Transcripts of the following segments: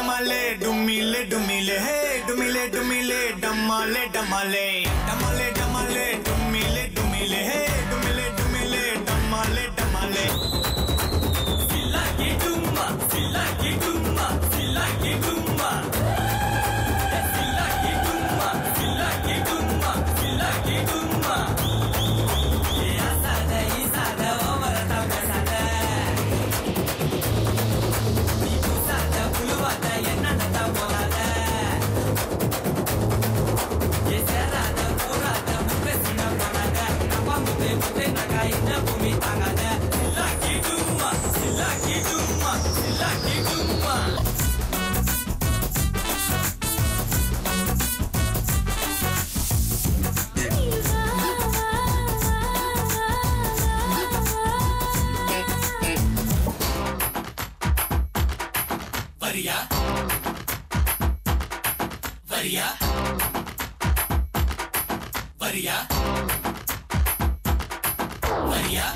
डमाले डुमिले डुमिले हे डुमिले डुमिले डमाले डमाले। वरिया वरिया वरिया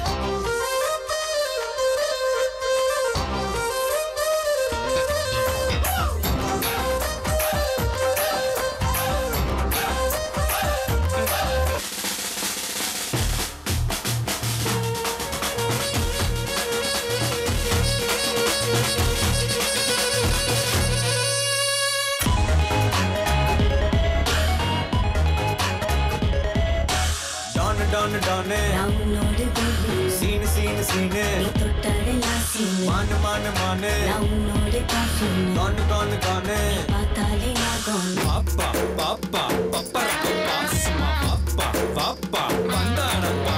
டான் டான் சீனு சீனு சீனு. மானு மானு மானு. கானு கானு கானு பாப்பா பாப்பா பப்பரப்பா பாப்பா பாப்பா வந்தானப்பா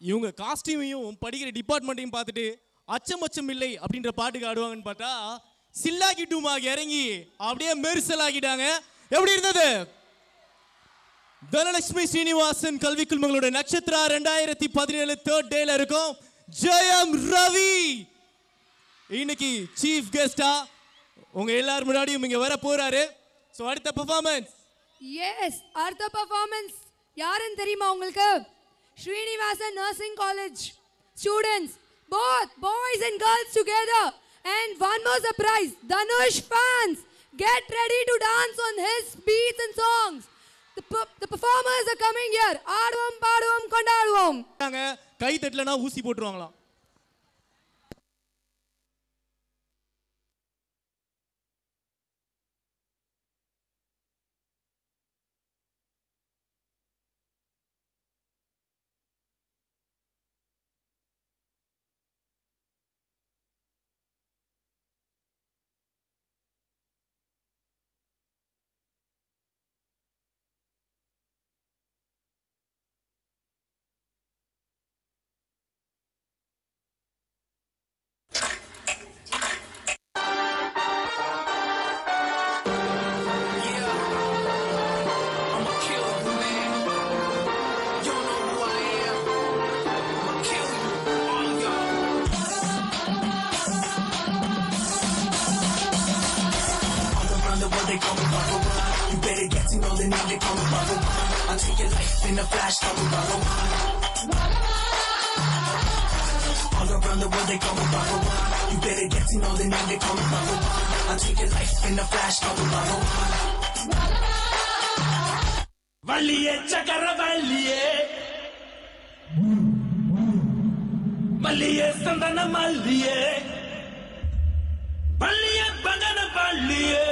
இவங்க காஸ்டியூமையும் படிக்கிற டிபார்ட்மெண்ட்டையும் பார்த்துட்டு அச்சமச்சம் இல்லை அப்படின்ற பாட்டுக்கு ஆடுவாங்கன்னு பார்த்தா சில்லாக்கி டூமாக இறங்கி அப்படியே மெரிசல் ஆகிட்டாங்க எப்படி இருந்தது? தனலட்சுமி ஸ்ரீனிவாசன் கல்வி குழுமங்களோட நட்சத்திரா ரெண்டாயிரத்தி பதினேழு தேர்ட் டேல இருக்கும். ஜெயம் ரவி! இன்னைக்கு சீஃப் கெஸ்டா உங்க எல்லாரும் முன்னாடியும் இங்க வர போறாரு. ஸோ அடுத்த பெர்ஃபார்மன்ஸ் எஸ் அடுத்த பர்ஃபார்மன்ஸ் யாருன்னு தெரியுமா உங்களுக்கு? Srinivasan Nursing College. Students, both boys and girls together and one more surprise Dhanush fans get ready to dance on his beats and songs the, the performers are coming here ஆடுவோம் பாடுவோம் கொண்டாடுவோம் கை தட்டலனா ஊசி போட்டுருவாங்களாம் they call me Buffalo. You better get to know the name, they call me Buffalo. I'll take your life in a flash, call me Buffalo. Valiye chakara valiye Valiye sandana maliye Valiye bandana valiye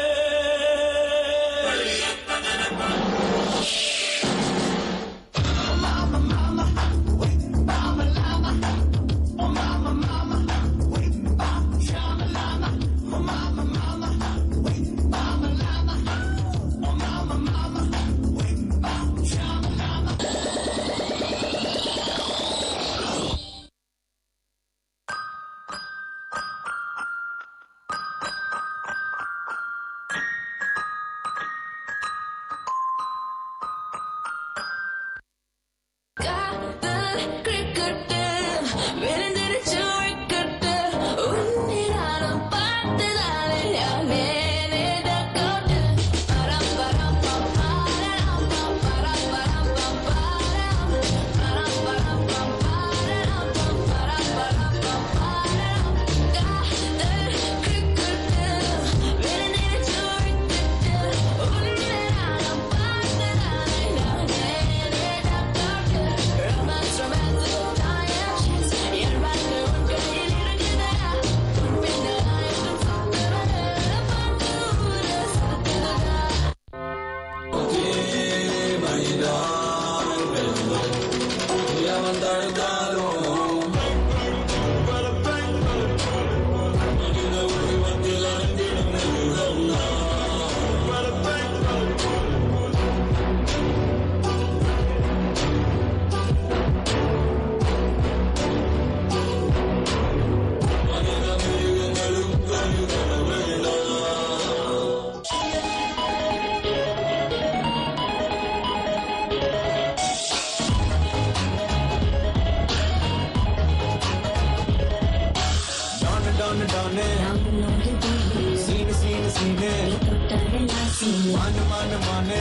மானு மானு மானு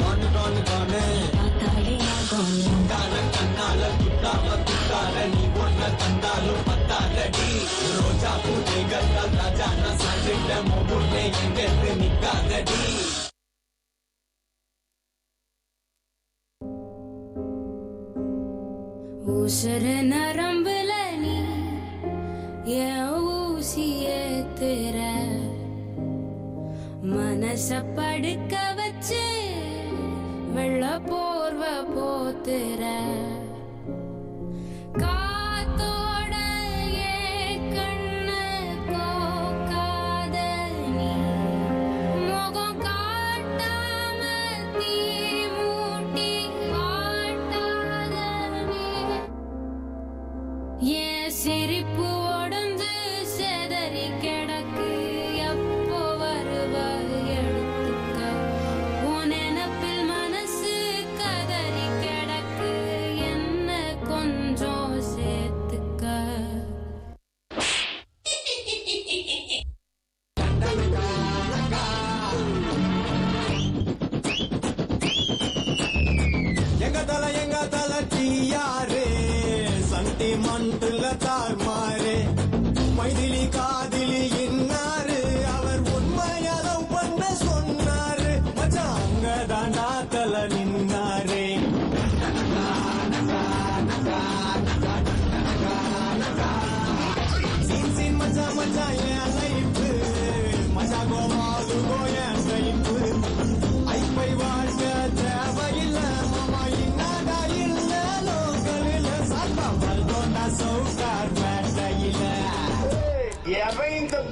மானு டானு டானு குண்டான கண்ணால குட்டாம குட்டால நீ ஒன்ன தந்தாலும் பத்தாதடி ரோஜா பூஜைகள் ராஜான சாஜிட்ட முன்னே எங்கெத்து நிக்காதடி ಶರಣರ கசப்படுக்க வச்சு வெள்ள போர்வ போத்துற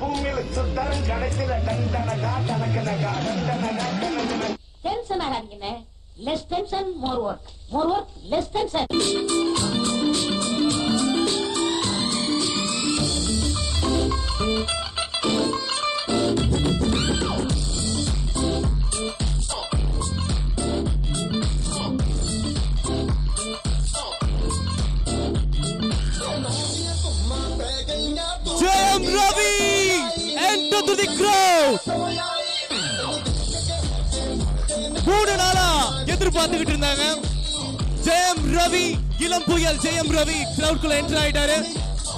பூமியில சுத்தரம் கடைசியில டந்தனகா தனக்கனகா டந்தனகா கனகனகா tension ஆகாதீங்கண்ணே less tension more work more work less tension to the crowd. மூணு நாளா எதிர்பார்த்துக்கிட்டு இருந்தாங்க. ஜெயம் ரவி இளம் புயல் ஜெயம் ரவி கிரவுட்குள்ள என்டர் ஆயிட்டாரு.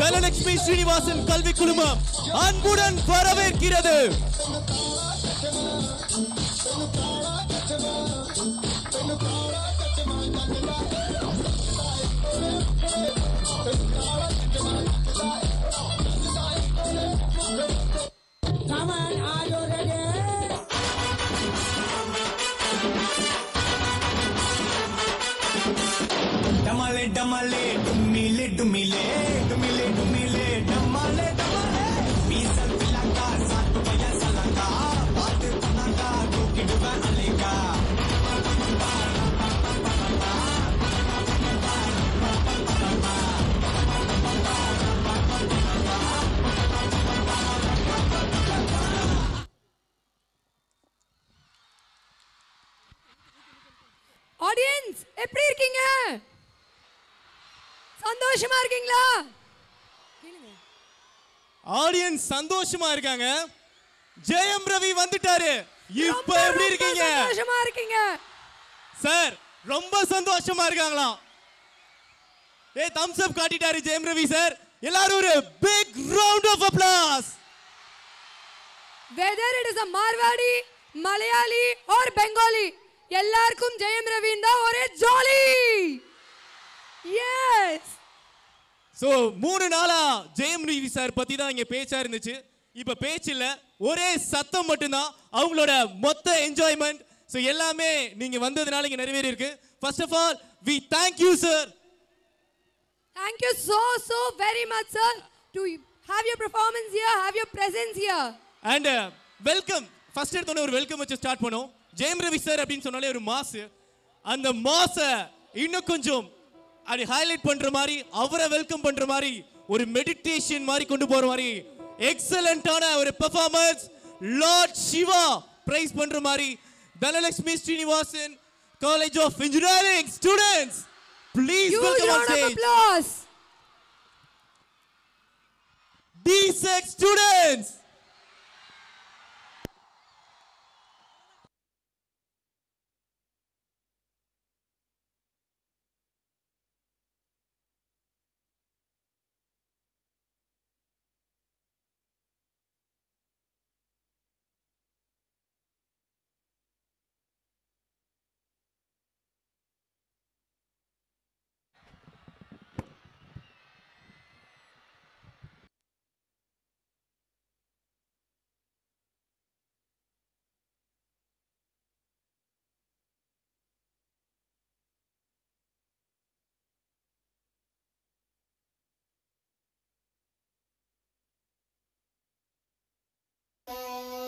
தனலட்சுமி ஸ்ரீனிவாசன் கல்வி குழுமம் அன்புடன் வரவேற்கிறது. डमाले डमाले डुमिले डुमिले डुमिले डुमिले डमाले डमाले बीसल पिलाका सात भैया सलाका बात बनाका डोकी डुबा अलेका ஆடியன்ஸ் எப்படி இருக்கீங்க சந்தோஷமா இருக்கீங்களா? ஆடியன்ஸ் சந்தோஷமா இருக்காங்க. ஜெயம் ரவி வந்துட்டாரு. இப்ப எப்படி இருக்கீங்க? சந்தோஷமா இருக்கீங்க. சார் ரொம்ப சந்தோஷமா இருக்காங்களாம். ஏ தம்ஸ் அப் காட்டிட்டாரு ஜெயம் ரவி சார் எல்லாரும் ஒரு big round of applause whether it is a Marwadi Malayali or Bengali எல்லாருக்கும் ஜெயம் ரவின் தான் ஒரே ஜாலி. எஸ் சோ மூணு நாளா ஜெயம் ரவி சார் பத்தி தான் இங்க பேச்சா இருந்துச்சு. இப்ப பேச்சு இல்ல ஒரே சத்தம் மட்டும்தான் அவங்களோட மொத்த என்ஜாய்மெண்ட் சோ எல்லாமே நீங்க வந்ததுனால இங்க நிறைவேறி இருக்கு. First of all we thank you sir Thank you so, so very much, sir, to have your performance here, have your presence here. And welcome first எடுத்தோன்னே ஒரு வெல்கம் வச்சு ஸ்டார்ட் பண்ணோம். ஜெயம் ரவி சார் அப்படின்னு சொன்னாலே ஒரு மாஸ் அந்த மாஸ இன்னும் கொஞ்சம் அப்படி ஹைலைட் பண்ற மாதிரி அவரை வெல்கம் பண்ற மாதிரி ஒரு மெடிடேஷன் மாதிரி கொண்டு போற மாதிரி எக்ஸலண்டான ஒரு பெர்ஃபார்மன்ஸ் லார்ட் சிவா பிரைஸ் பண்ற மாதிரி Dhanalakshmi Srinivasan college of engineering students please welcome on stage applause. D6 students. Música